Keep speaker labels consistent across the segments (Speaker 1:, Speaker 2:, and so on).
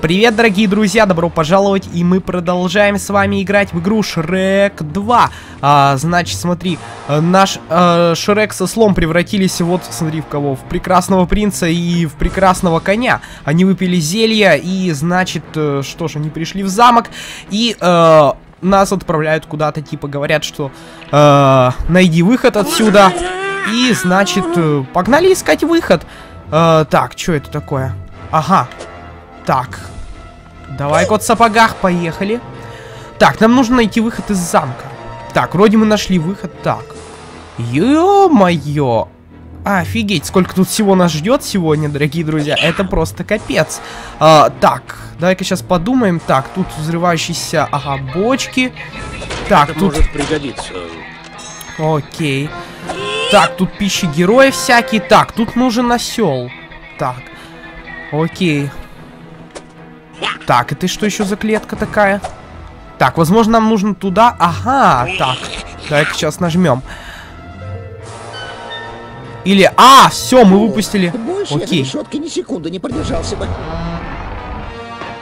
Speaker 1: Привет, дорогие друзья, добро пожаловать, и мы продолжаем с вами играть в игру Шрек 2. А, значит, смотри, э, наш э, Шрек со слом превратились вот, смотри, в кого, в прекрасного принца и в прекрасного коня. Они выпили зелья, и, значит, э, что ж, они пришли в замок, и... Э, нас отправляют куда-то, типа говорят, что э, найди выход отсюда. И, значит, э, погнали искать выход. Э, так, что это такое? Ага, так. Давай, кот в сапогах, поехали. Так, нам нужно найти выход из замка. Так, вроде мы нашли выход. Так. Ё-моё. Офигеть, сколько тут всего нас ждет сегодня, дорогие друзья. Это просто капец. А, так, давай-ка сейчас подумаем. Так, тут взрывающиеся, ага, бочки. Так,
Speaker 2: Это
Speaker 1: тут...
Speaker 2: может пригодиться.
Speaker 1: Окей. Так, тут пищи героев всякие. Так, тут нужен осел. Так. Окей. Так, это что еще за клетка такая? Так, возможно, нам нужно туда. Ага, так. Давай-ка сейчас нажмем. Или... А, все, мы выпустили.
Speaker 3: Больше
Speaker 1: Окей.
Speaker 3: решетке ни секунды не продержался бы.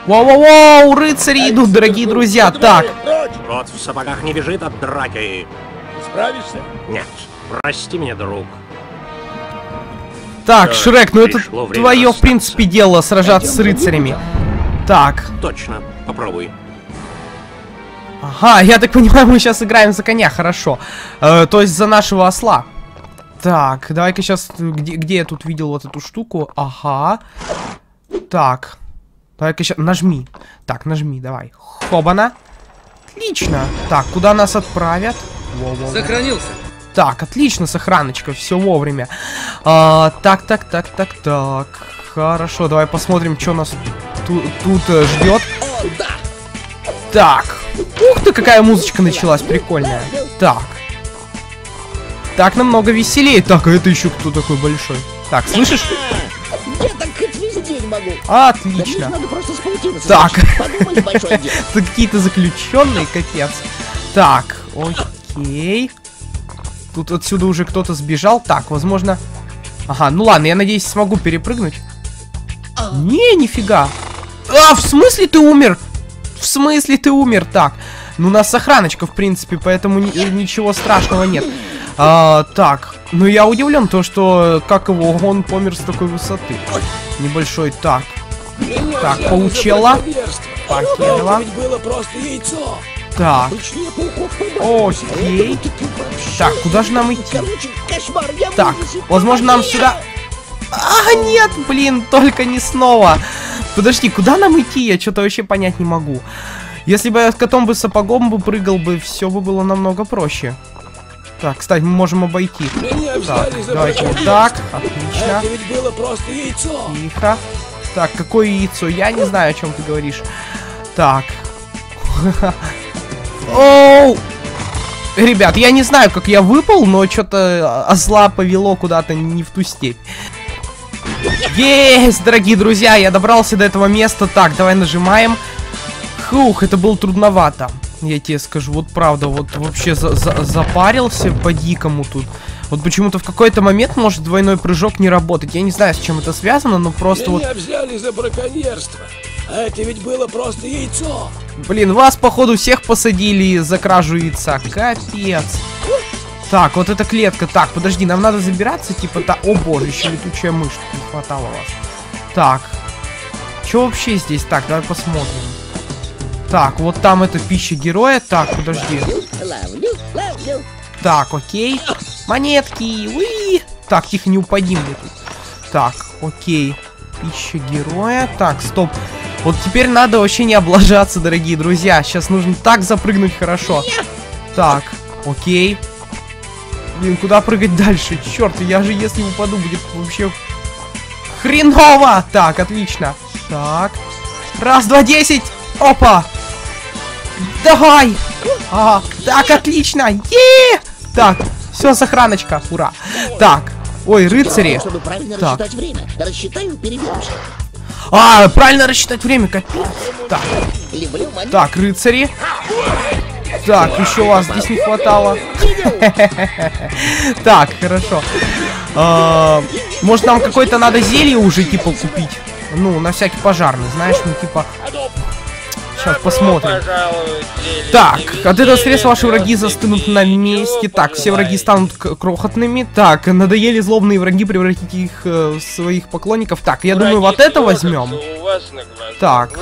Speaker 1: Воу-воу-воу, рыцари идут, дорогие друзья. Так,
Speaker 2: Кот в сапогах не бежит от драки.
Speaker 3: Справишься?
Speaker 2: Нет, прости меня, друг.
Speaker 1: так, Шрек, ну это твое, в принципе, дело сражаться с рыцарями. Так,
Speaker 2: Точно, попробуй.
Speaker 1: Ага, я так понимаю, мы сейчас играем за коня, хорошо. Э, то есть за нашего осла. Так, давай-ка сейчас... Где, где я тут видел вот эту штуку? Ага. Так. Давай-ка сейчас... Нажми. Так, нажми, давай. Хобана. Отлично. Так, куда нас отправят? Во-во-во.
Speaker 4: Сохранился.
Speaker 1: Так, отлично, сохраночка, все вовремя. А, так, так, так, так, так. Хорошо, давай посмотрим, что нас ту- тут э, ждет. Так. Ух ты, какая музычка началась прикольная. Так. Так намного веселее. Так, а это еще кто такой большой? Так, слышишь?
Speaker 3: Я так хоть весь день могу.
Speaker 1: Отлично. Так. Это какие-то заключенные, капец. Так, окей. Тут отсюда уже кто-то сбежал. Так, возможно... Ага, ну ладно, я надеюсь, смогу перепрыгнуть. Не, нифига. А, в смысле ты умер? В смысле ты умер? Так, ну у нас сохраночка, в принципе, поэтому ни- ничего страшного нет. А, так, ну я удивлен, то что, как его, он помер с такой высоты. Небольшой, так. Так, получила. Покинула. Так, окей. Так, куда же нам идти? Так, возможно, нам сюда... А, нет, блин, только не снова. Подожди, куда нам идти? Я что-то вообще понять не могу. Если бы я с котом бы сапогом бы прыгал бы, все бы было намного проще. Так, кстати, мы можем обойти.
Speaker 4: Меня
Speaker 1: Так, давайте вот так. Отлично.
Speaker 4: Это ведь было просто яйцо.
Speaker 1: Тихо. Так, какое яйцо? Я не знаю, о чем ты говоришь. Так. Оу! Ребят, я не знаю, как я выпал, но что-то озла повело куда-то не в ту степь. Есть, дорогие друзья, я добрался до этого места. Так, давай нажимаем. Хух, это было трудновато. Я тебе скажу, вот правда, вот вообще за- за- запарился по-дикому тут. Вот почему-то в какой-то момент может двойной прыжок не работать. Я не знаю, с чем это связано, но просто вот...
Speaker 4: Меня взяли за браконьерство. А это ведь было просто яйцо.
Speaker 1: Блин, вас, походу, всех посадили за кражу яйца. Капец. Так, вот эта клетка. Так, подожди, нам надо забираться, типа, та... О боже, еще летучая мышь. Не хватало вас. Так. Что вообще здесь? Так, давай посмотрим. Так, вот там это пища героя. Так, подожди. Так, окей. Монетки. Уи. Так, тихо, не упади мне тут. Так, окей. Пища героя. Так, стоп. Вот теперь надо вообще не облажаться, дорогие друзья. Сейчас нужно так запрыгнуть хорошо. Так, окей. Блин, куда прыгать дальше? Черт, я же если упаду, будет вообще хреново. Так, отлично. Так. Раз, два, десять. Опа. Давай. Ага. Так, отлично. Е! Так, все, сохраночка. Ура. Так. Ой, рыцари.
Speaker 3: Чтобы правильно
Speaker 1: Так.
Speaker 3: рассчитать время. Рассчитаю.
Speaker 1: А, правильно рассчитать время, капец. Так, так, рыцари. Так, еще вас здесь не хватало. Так, хорошо. А, Может нам какое-то надо зелье уже типа купить? Ну, на всякий пожарный, знаешь, ну типа... Сейчас посмотрим. Так, от этого средства ваши враги застынут на месте. Так, все враги станут крохотными. Так, надоели злобные враги, превратите их э, в своих поклонников. Так, я думаю, вот это возьмем. Так,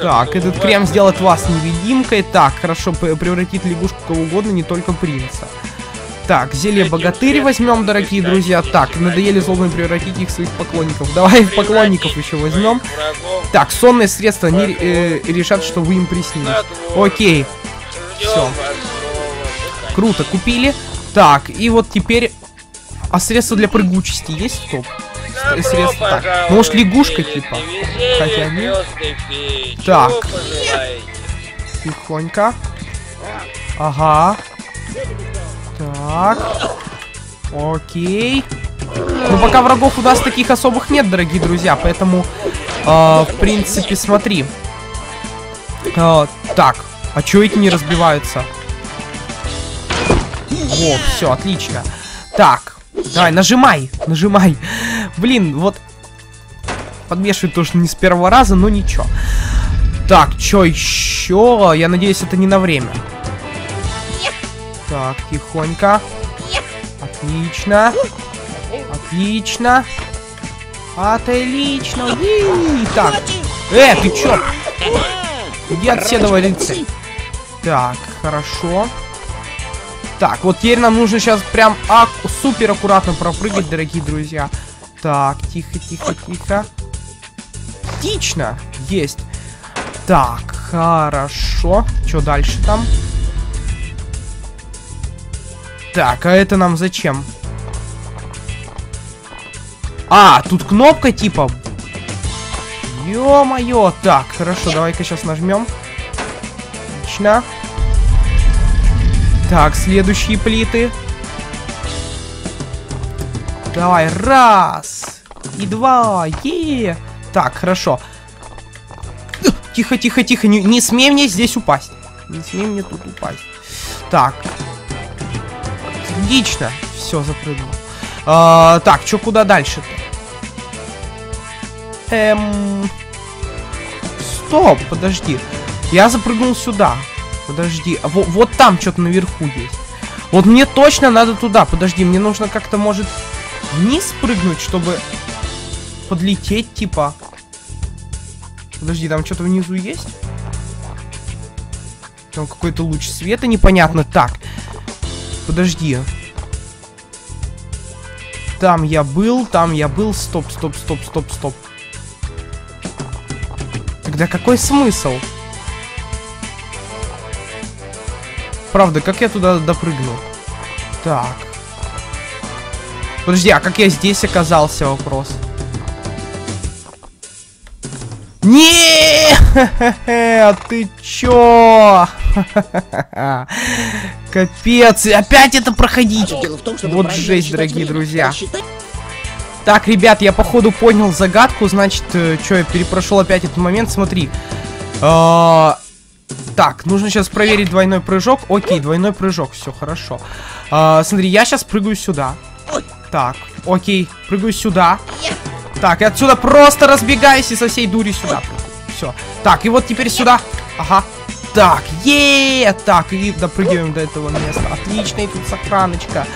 Speaker 1: так, этот крем сделает вас невидимкой. Так, хорошо, превратит лягушку кого угодно, не только принца. Так, зелье богатырь возьмем, дорогие друзья. Так, надоели злобные превратить их в своих поклонников. Давай поклонников еще возьмем. Так, сонные средства, они э, решат, что вы им приснились. Окей. Все. Круто, купили. Так, и вот теперь... А средства для прыгучести есть? Стоп. Средства. Так, может лягушка типа? Хотя нет. Так. Тихонько. Ага. Так. Окей. Ну, пока врагов у нас таких особых нет, дорогие друзья, поэтому, э, в принципе, смотри. Э, так, а чё эти не разбиваются? О, все, отлично. Так, давай, нажимай, нажимай. Блин, вот подмешивает тоже не с первого раза, но ничего. Так, чё еще? Я надеюсь, это не на время. Так, тихонько. Отлично. Отлично. Отлично. Так. Э, ты чё? Иди отседова, рыцарь. Так, хорошо. Так, вот теперь нам нужно сейчас прям ак супер аккуратно пропрыгать, дорогие друзья. Так, тихо, тихо, тихо. Отлично. Есть. Так, хорошо. Что дальше там? Так, а это нам зачем? А, тут кнопка типа. Ё-моё. Так, хорошо, давай-ка сейчас нажмем. Отлично. Так, следующие плиты. Давай, раз. И два. Е. Так, хорошо. Тихо, тихо, тихо. Не, не смей мне здесь упасть. Не смей мне тут упасть. Так, Отлично. Все, запрыгнул. А, так, что куда дальше-то? Эм... Стоп, подожди. Я запрыгнул сюда. Подожди. А, вот, вот там что-то наверху есть. Вот мне точно надо туда. Подожди, мне нужно как-то, может, вниз прыгнуть, чтобы подлететь, типа. Подожди, там что-то внизу есть? Там какой-то луч света непонятно. Так, Подожди. Там я был, там я был. Стоп, стоп, стоп, стоп, стоп. Тогда какой смысл? Правда, как я туда допрыгну? Так. Подожди, а как я здесь оказался, вопрос? Не, а ты чё? Капец, опять это проходить. Вот жесть, дорогие друзья. Так, ребят, я походу понял загадку, значит, э, что, я перепрошел опять этот момент, смотри. А, так, нужно сейчас проверить двойной прыжок. Окей, двойной прыжок, все хорошо. А, смотри, я сейчас прыгаю сюда. Так, окей, прыгаю сюда. Так, и отсюда просто разбегаюсь и со всей дури сюда. Все. Так, и вот теперь сюда. Ага. Так, е, Так, и допрыгиваем до этого места. Отлично, и тут сохраночка.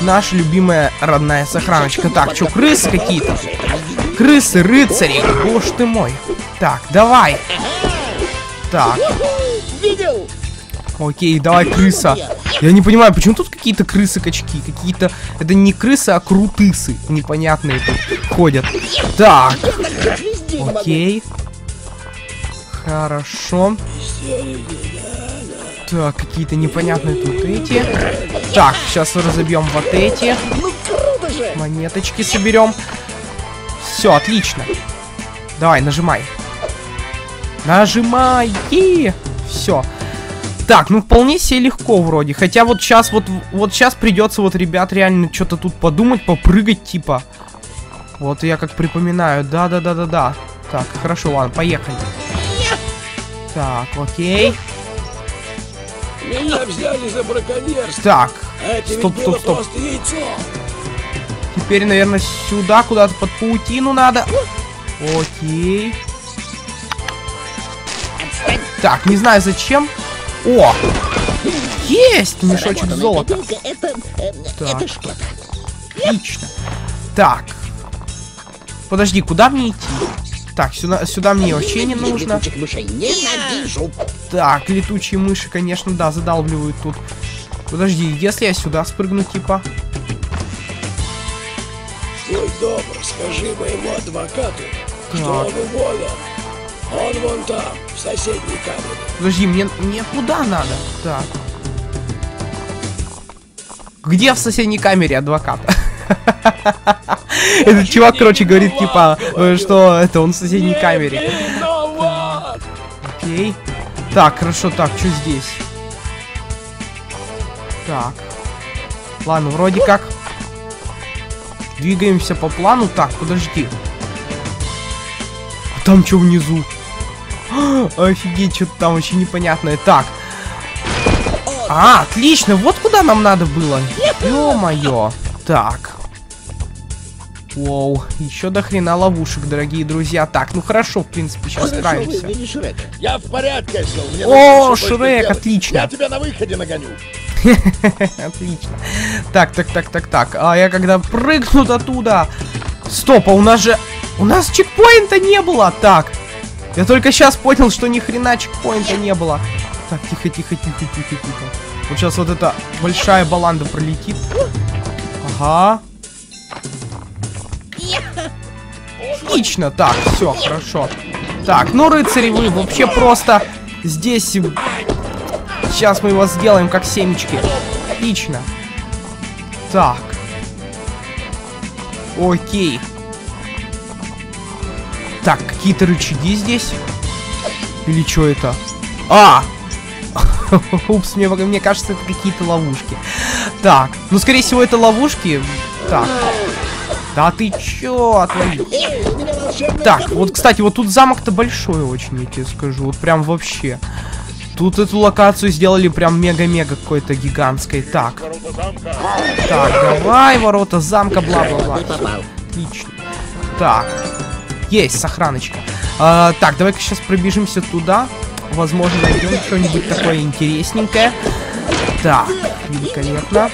Speaker 1: Наша любимая родная сохраночка. Так, что, крысы какие-то? Крысы, рыцари. Боже ты мой. Так, давай. Так. Окей, давай, крыса. Я не понимаю, почему тут какие-то крысы-качки? Какие-то... Это не крысы, а крутысы. Непонятные тут ходят. Так. Окей. Хорошо. Так, какие-то непонятные тут эти. Так, сейчас разобьем вот эти. Монеточки соберем. Все, отлично. Давай, нажимай. Нажимай. Все. Так, ну вполне себе легко вроде. Хотя вот сейчас вот, вот сейчас придется вот, ребят, реально что-то тут подумать, попрыгать, типа. Вот я как припоминаю. Да-да-да-да-да. Так, хорошо, ладно, поехали. Так, окей.
Speaker 4: Меня взяли за браконьерство.
Speaker 1: Так, а стоп, стоп, стоп. Теперь, наверное, сюда куда-то под паутину надо. Окей. Так, не знаю зачем. О! Есть мешочек золота.
Speaker 3: Это, э,
Speaker 1: Так.
Speaker 3: это что-то.
Speaker 1: Отлично. Так. Подожди, куда мне идти? Так, сюда, сюда мне вообще не нужно.
Speaker 3: Летучих мышей ненавижу.
Speaker 1: Так, летучие мыши, конечно, да, задалбливают тут. Подожди, если я сюда спрыгну, типа...
Speaker 4: Будь добр, скажи моему адвокату,
Speaker 1: Так.
Speaker 4: что он уволен. Он вон там, в соседней камере.
Speaker 1: Подожди, мне, мне куда надо? Так. Где в соседней камере адвокат? Этот чувак, короче, говорит, типа, э, что это он в соседней камере. Окей. Так, хорошо, так, что здесь? Так. Ладно, вроде как. Двигаемся по плану. Так, подожди. А там что внизу? Офигеть, что-то там вообще непонятное. Так. А, отлично, вот куда нам надо было. Ё-моё. Так. Воу, еще до хрена ловушек, дорогие друзья. Так, ну хорошо, в принципе, сейчас
Speaker 3: Хорошо
Speaker 1: справимся.
Speaker 4: Я в порядке, Осел. Мне
Speaker 1: О, Шрек, отлично.
Speaker 4: Я тебя на выходе нагоню.
Speaker 1: Отлично. Так, так, так, так, так. А я когда прыгну оттуда. Стоп, а у нас же... У нас чекпоинта не было. Так. Я только сейчас понял, что ни хрена чекпоинта не было. Так, тихо, тихо, тихо, тихо, тихо. Вот сейчас вот эта большая баланда пролетит. Ага. Отлично, так, все, хорошо. Так, ну, рыцари, вы вообще просто здесь... Сейчас мы его сделаем как семечки. Отлично. Так. Окей. Так, какие-то рычаги здесь. Или что это? А! Упс, мне, мне кажется, это какие-то ловушки. Так, ну, скорее всего, это ловушки. Так. Да ты чё, отвали. Так, вот, кстати, вот тут замок-то большой очень, я тебе скажу. Вот прям вообще. Тут эту локацию сделали прям мега-мега какой-то гигантской. Так. Так, давай, ворота замка, бла-бла-бла. Отлично. Так. Есть, сохраночка. А, так, давай-ка сейчас пробежимся туда. Возможно, найдем что-нибудь такое интересненькое. Так, великолепно.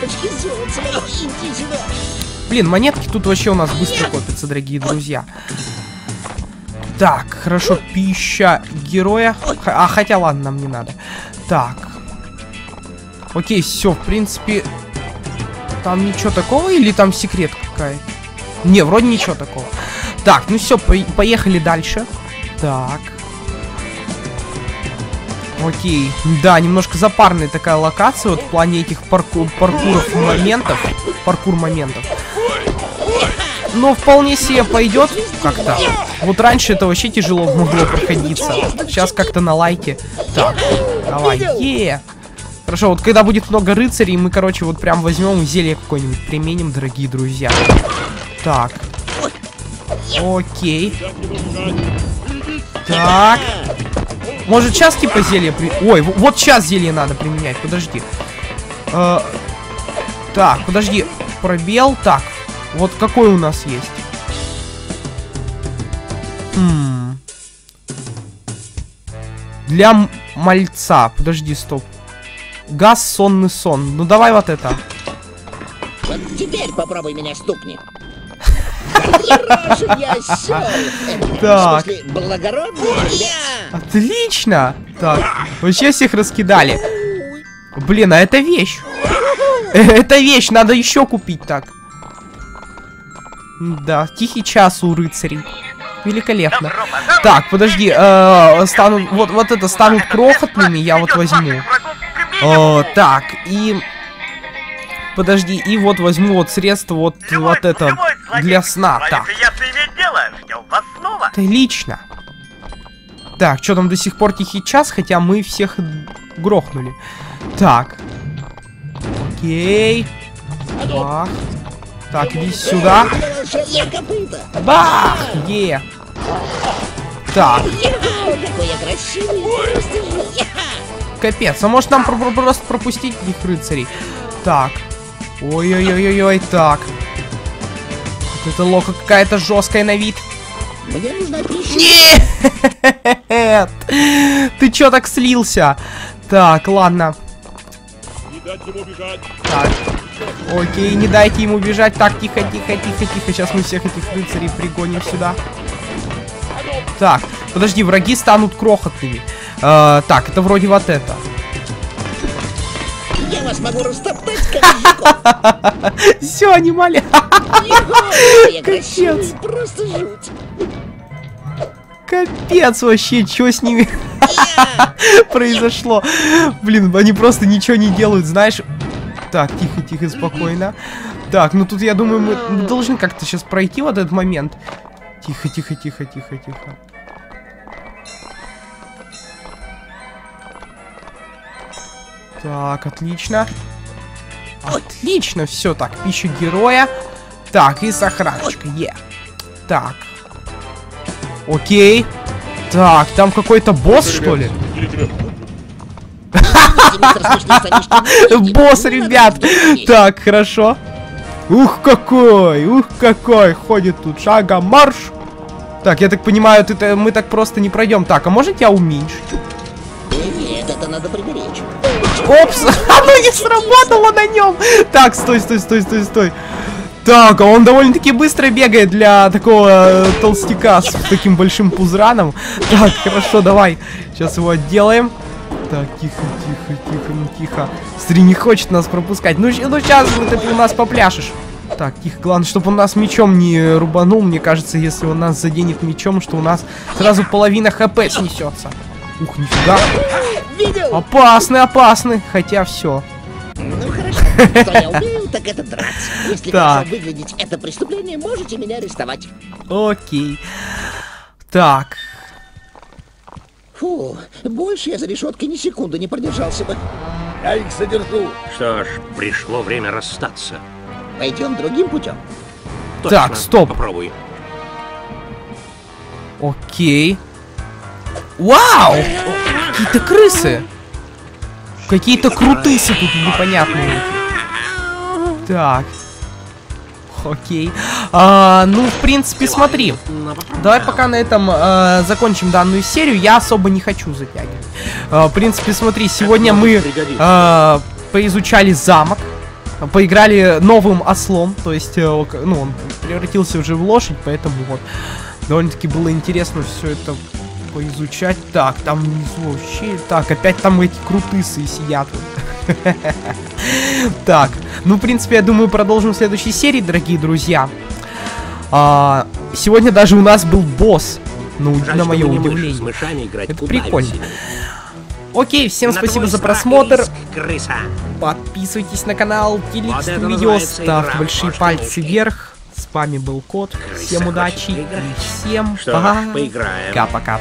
Speaker 1: Блин, монетки тут вообще у нас быстро копятся, дорогие друзья. Так, хорошо, пища героя. А, хотя ладно, нам не надо. Так. Окей, все, в принципе... Там ничего такого или там секрет какая-то? Не, вроде ничего такого. Так, ну все, поехали дальше. Так. Окей. Да, немножко запарная такая локация вот в плане этих парку паркуров моментов. Паркур моментов. Но вполне себе пойдет как-то. Вот раньше это вообще тяжело могло проходиться. Сейчас как-то на лайке. Так, давай, е Хорошо, вот когда будет много рыцарей, мы, короче, вот прям возьмем зелье какое-нибудь применим, дорогие друзья. Так. Окей. Так. Может сейчас типа зелье при... Ой, вот сейчас зелье надо применять, подожди. Э, так, подожди. Пробел. Так, вот какой у нас есть? Хм. Для мальца. Подожди, стоп. Газ, сонный сон. Ну давай вот это.
Speaker 3: Вот теперь попробуй меня стукни. Хороший я осёл.
Speaker 1: Так. Отлично! Так, вообще всех раскидали. Блин, а это вещь. Э, Это вещь, надо еще купить так. Да, тихий час у рыцарей. Великолепно. Так, подожди, э, станут, вот, вот это станут крохотными, я вот возьму. О, так, и... Подожди, и вот возьму вот средство вот, вот это для сна. Так. Отлично. Так, что там до сих пор тихий час, хотя мы всех грохнули. Так. Окей. Бах. Так, иди сюда. Бах! Е. Так, капец. А может нам про- про- просто пропустить этих рыцарей? Так. Ой-ой-ой-ой-ой, так. Это лока какая-то жесткая на вид. Нет! Ты чё так слился? Так, ладно.
Speaker 4: Не дать ему бежать.
Speaker 1: Так. Окей, не дайте ему бежать. Так, тихо, тихо, тихо, тихо. Сейчас мы всех этих рыцарей пригоним сюда. Так, подожди, враги станут крохотными. Э, так, это вроде вот это.
Speaker 3: Я вас могу растоптать, как.
Speaker 1: Все, они мали.
Speaker 3: Я красивый, просто жуть.
Speaker 1: Капец вообще, что с ними произошло? Блин, они просто ничего не делают, знаешь? Так, тихо, тихо, спокойно. Так, ну тут я думаю, мы, должны как-то сейчас пройти вот этот момент. Тихо, тихо, тихо, тихо, тихо. Так, отлично. Отлично, все, так, пища героя. Так, и сохраночка, е. Так. Окей. Так, там какой-то босс, что ли? Босс, ребят! Так, хорошо. Ух, какой! Ух, какой! Ходит тут шага марш! Так, я так понимаю, ты, мы так просто не пройдем. Так, а может я уменьшить?
Speaker 3: Нет, это надо приберечь.
Speaker 1: Опс, оно не сработало на нем. Так, стой, стой, стой, стой, стой. Так, а он довольно-таки быстро бегает для такого э, толстяка с таким большим пузраном. Так, хорошо, давай. Сейчас его отделаем. Так, тихо, тихо, тихо, ну тихо. Смотри, не хочет нас пропускать. Ну, ну сейчас ты у нас попляшешь. Так, тихо, главное, чтобы он нас мечом не рубанул. Мне кажется, если он нас заденет мечом, что у нас сразу половина хп снесется. Ух, нифига.
Speaker 3: Видел?
Speaker 1: Опасный, опасный. Хотя все.
Speaker 3: Ну хорошо. Так это драться. Если
Speaker 1: Так.
Speaker 3: хорошо выглядеть это преступление, можете меня арестовать.
Speaker 1: Окей. Так.
Speaker 3: Фу, больше я за решеткой ни секунды не продержался бы.
Speaker 4: Я их содержу.
Speaker 2: Что ж, пришло время расстаться.
Speaker 3: Пойдем другим путем.
Speaker 1: Так, стоп.
Speaker 2: Попробуй.
Speaker 1: Окей. Вау! Какие-то крысы. Какие-то крутысы тут непонятные. Так. Окей. А, ну, в принципе, смотри. Давай пока на этом э, закончим данную серию. Я особо не хочу затягивать. Э, в принципе, смотри, сегодня мы э, поизучали замок. Поиграли новым ослом. То есть, э, ну, он превратился уже в лошадь, поэтому вот. Довольно-таки было интересно все это поизучать. Так, там внизу вообще... Так, опять там эти крутысы сидят. Так, ну, в принципе, я думаю, продолжим в следующей серии, дорогие друзья. А, сегодня даже у нас был босс. Ну,
Speaker 2: Жаль,
Speaker 1: на мое удивление. Это прикольно. Окей, всем
Speaker 2: На
Speaker 1: спасибо за просмотр.
Speaker 2: риск.
Speaker 1: Подписывайтесь на канал, делитесь
Speaker 2: это
Speaker 1: видео, ставьте большие пальцы вверх. С вами был Кот. Всем
Speaker 2: Крыса
Speaker 1: удачи
Speaker 2: хочет
Speaker 1: и всем пока. Пока-пока.